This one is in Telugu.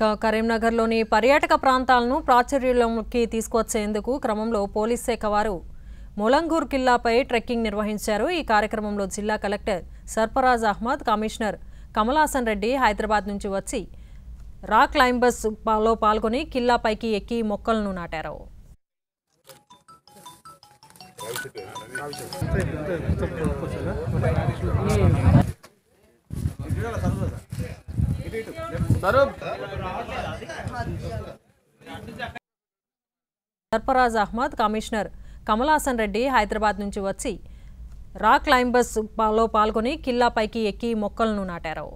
కరీంనగర్లోని పర్యాటక ప్రాంతాలను ప్రాచుర్యంలోకి తీసుకొచ్చేందుకు క్రమంలో పోలీస్ శాఖ వారు మొలంగూర్ కిల్లాపై ట్రెక్కింగ్ నిర్వహించారు. ఈ కార్యక్రమంలో జిల్లా కలెక్టర్ సర్ఫరాజ్ అహ్మద్ కమిషనర్ కమలాసన్ రెడ్డి హైదరాబాద్ నుంచి వచ్చి రాక్ క్లైంబర్స్లో పాల్గొని కిల్లాపైకి ఎక్కి మొక్కలను నాటారు. సర్ఫరాజ్ అహ్మద్ కమిషనర్ కమలాసన్ రెడ్డి హైదరాబాద్ నుంచి వచ్చి రాక్ క్లైంబర్స్లో పాల్గొని కిల్లాపైకి ఎక్కి మొక్కలను నాటారు.